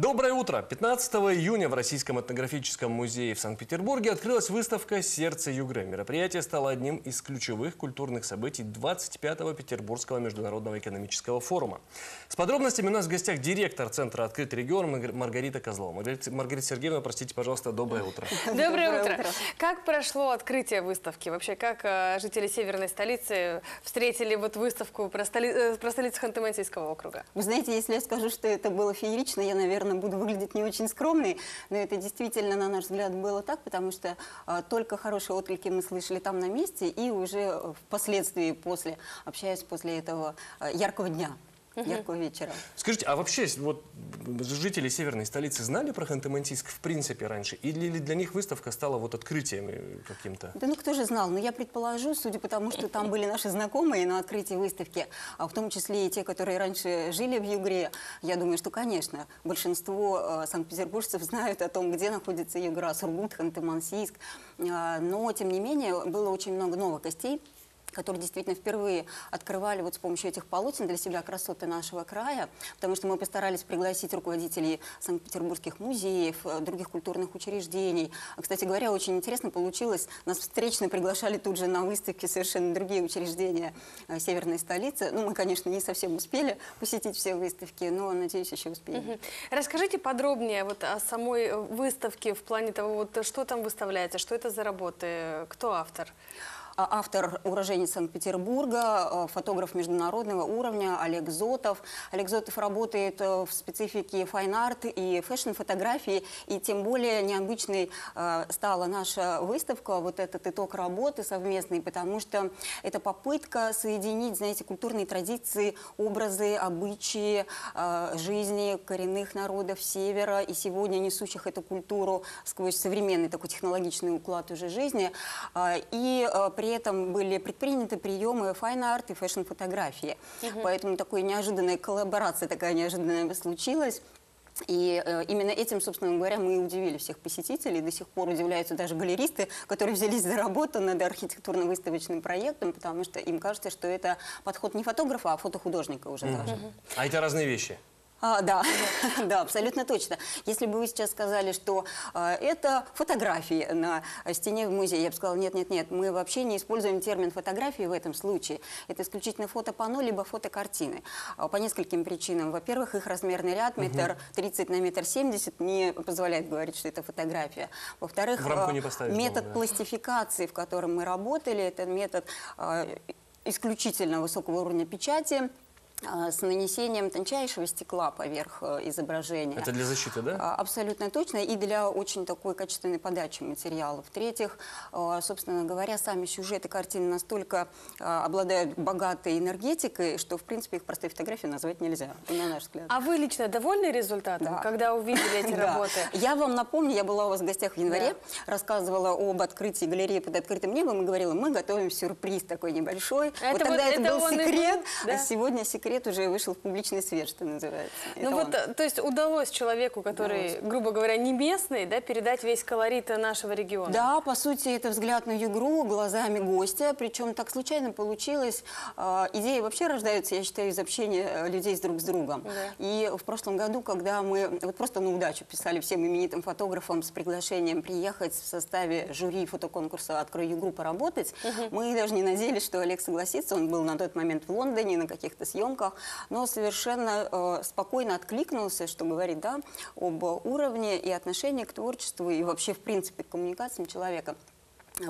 Доброе утро! 15 июня в Российском этнографическом музее в Санкт-Петербурге открылась выставка «Сердце Югры». Мероприятие стало одним из ключевых культурных событий 25-го Петербургского международного экономического форума. С подробностями у нас в гостях директор Центра «Открытый регион» Маргар- Маргарита Козлова. Маргарита, Маргарита Сергеевна, простите, пожалуйста, доброе утро. Доброе, утро. Как прошло открытие выставки? Вообще, как э, жители северной столицы встретили вот выставку про, столи- э, про столицу Ханты-Мансийского округа? Вы знаете, если я скажу, что это было феерично, я, наверное, буду выглядеть не очень скромной, но это действительно, на наш взгляд, было так, потому что а, только хорошие отклики мы слышали там на месте и уже э, впоследствии, после, общаясь после этого а, яркого дня, яркого вечера. Скажите, а вообще вот жители северной столицы знали про Ханты-Мансийск в принципе раньше? Или или для них выставка стала вот открытием э, каким-то? Да ну кто же знал? Но я предположу, судя по тому, что там были наши знакомые на открытии выставки, а в том числе и те, которые раньше жили в Югре, я думаю, что, конечно, большинство э, санкт-петербуржцев знают о том, где находится Югра, Сургут, Ханты-Мансийск. А, но, тем не менее, было очень много новых гостей, которые действительно впервые открывали вот с помощью этих полотен для себя красоты нашего края, потому что мы постарались пригласить руководителей санкт-петербургских музеев, э, других культурных учреждений. А, Кстати говоря, очень интересно получилось, нас встречно приглашали тут же на выставки совершенно другие учреждения э, северной столицы. Ну, мы, конечно, не совсем успели посетить все выставки, но, надеюсь, еще успеем. Мгм. Расскажите подробнее вот о самой э, выставке в плане того, вот что там выставляется, что это за работы, кто автор? Автор уроженец Санкт-Петербурга, э, фотограф международного уровня Олег Зотов. Олег Зотов работает э, в специфике fine art и фэшн-фотографии, и тем более необычной э, стала наша выставка, вот этот итог работы совместный, потому что это попытка соединить, знаете, культурные традиции, образы, обычаи жизни коренных народов Севера и сегодня несущих эту культуру сквозь современный такой технологичный уклад уже жизни. А, И при этом были предприняты приемы fine art и фэшн-фотографии. Поэтому такой неожиданная коллаборация такая неожиданная случилась. И э, именно этим, собственно говоря, мы и удивили всех посетителей. До сих пор удивляются даже галеристы, которые взялись за работу над архитектурно-выставочным проектом, потому что им кажется, что это подход не фотографа, а фотохудожника уже даже. А это разные вещи. А, да, да, абсолютно точно. Если бы вы сейчас сказали, что э, это фотографии на стене в музее, я бы сказала, нет, нет, нет, мы вообще не используем термин фотографии в этом случае. Это исключительно фотопанно, либо фотокартины. А, По нескольким причинам. Во-первых, их размерный ряд, метр тридцать на метр семьдесят, не позволяет говорить, что это фотография. Во-вторых, поставишь метод да. пластификации, в котором мы работали, это метод э, исключительно высокого уровня печати, а, с нанесением тончайшего стекла поверх э, изображения. Это для защиты, да? А, Абсолютно точно. И для очень такой качественной подачи материала. В-третьих, э, собственно говоря, сами сюжеты картины настолько э, обладают богатой энергетикой, что, в принципе, их простой фотографией назвать нельзя, на наш взгляд. А вы лично довольны результатом, Да. когда увидели эти Да. работы? Я вам напомню, я была у вас в гостях в январе, рассказывала об открытии галереи под открытым небом и говорила, мы готовим сюрприз такой небольшой. Вот тогда это, был секрет, а сегодня секрет уже вышел в публичный свет, что называется. Ну вот, он. э, то есть удалось человеку, который, грубо говоря, не местный, да, передать весь колорит нашего региона? Да, по сути, это взгляд на Югру глазами гостя, причем так случайно получилось. А, Идеи вообще рождаются, я считаю, из общения э, людей с друг с другом. Да. И в прошлом году, когда мы вот просто на удачу писали всем именитым фотографам с приглашением приехать в составе жюри фотоконкурса «Открой Югру» поработать, мы даже не надеялись, что Олег согласится. Он был на тот момент в Лондоне на каких-то съемках, но совершенно э, спокойно откликнулся, что говорит, да, об уровне и отношении к творчеству и вообще, в принципе, к коммуникациям человека.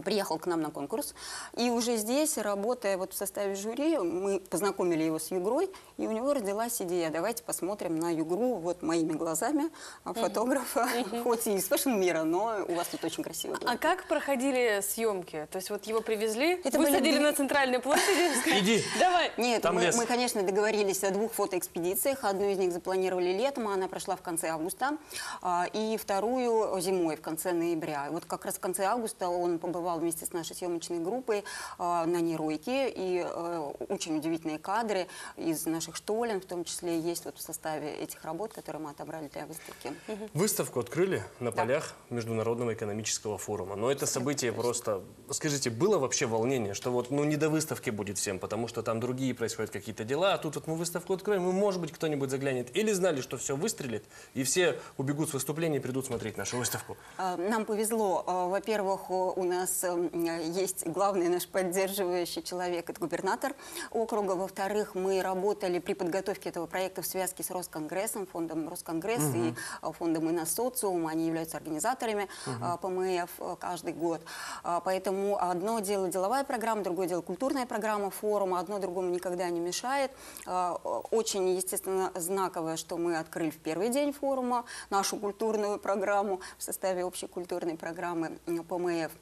Приехал к нам на конкурс, и уже здесь, работая вот в составе жюри, мы познакомили его с Югрой, и у него родилась идея, давайте посмотрим на Югру вот моими глазами а, фотографа, хоть и из фэшн-мира, но у вас тут очень красиво было. А как проходили съемки? То есть вот его привезли, Это были высадили две- на центральной площади, сказали, Иди. давай. Нет, Там мы, лес. мы, конечно, договорились о двух фотоэкспедициях. Одну из них запланировали летом, а она прошла в конце августа, а, и вторую зимой, в конце ноября. И вот как раз в конце августа он побывал побывал вместе с нашей съемочной группой а, на Неройке. И э, очень удивительные кадры из наших штолен, в том числе, есть вот в составе этих работ, которые мы отобрали для выставки. Выставку открыли на полях Международного экономического форума. Но это событие просто... Скажите, было вообще волнение, что вот ну не до выставки будет всем, потому что там другие происходят какие-то дела, а тут вот мы выставку откроем, и может быть кто-нибудь заглянет. Или знали, что все выстрелит, и все убегут с выступления и придут смотреть нашу выставку. А, Нам повезло. Во-первых, у у нас м, есть главный наш поддерживающий человек, это губернатор округа. Во-вторых, мы работали при подготовке этого проекта в связке с Росконгрессом, фондом Росконгресс и а, фондом Иносоциум. Они являются организаторами а, ПМФ а, каждый год. А, Поэтому одно дело деловая программа, другое дело культурная программа форума. Одно другому никогда не мешает. А, Очень, естественно, знаковое, что мы открыли в первый день форума нашу культурную программу в составе общей культурной программы ПМФ.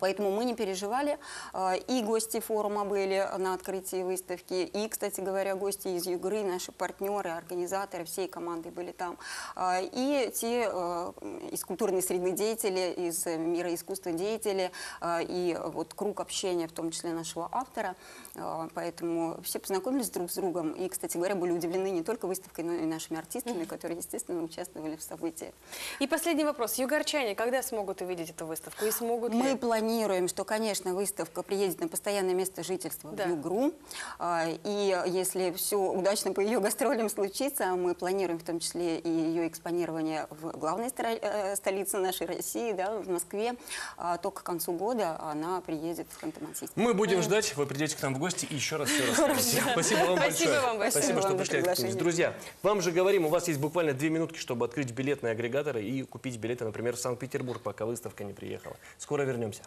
Поэтому мы не переживали. А, И гости форума были на открытии выставки, и, кстати говоря, гости из Югры, наши партнеры, организаторы, всей команды были там. А, И те э, из культурной среды деятели, из э, мира искусства деятели, и вот круг общения, в том числе нашего автора. Поэтому все познакомились друг с другом. И, кстати говоря, были удивлены не только выставкой, но и нашими артистами, которые, естественно, участвовали в событии. И последний вопрос. Югорчане когда смогут увидеть эту выставку? И смогут Мы ли? Планируем, что, конечно, выставка приедет на постоянное место жительства Да. в Югру. А, И если все удачно по ее гастролям случится, мы планируем в том числе и ее экспонирование в главной э, столице нашей России, да, в Москве, а, то к концу года она приедет в Ханты-Мансийск. Мы будем ждать, вы придете к нам в гости и еще раз все расскажете. Спасибо вам Спасибо большое. вам большое. Спасибо, что Спасибо пришли. Друзья, вам же говорим, у вас есть буквально две минутки, чтобы открыть билетные агрегаторы и купить билеты, например, в Санкт-Петербург, пока выставка не приехала. Скоро вернемся.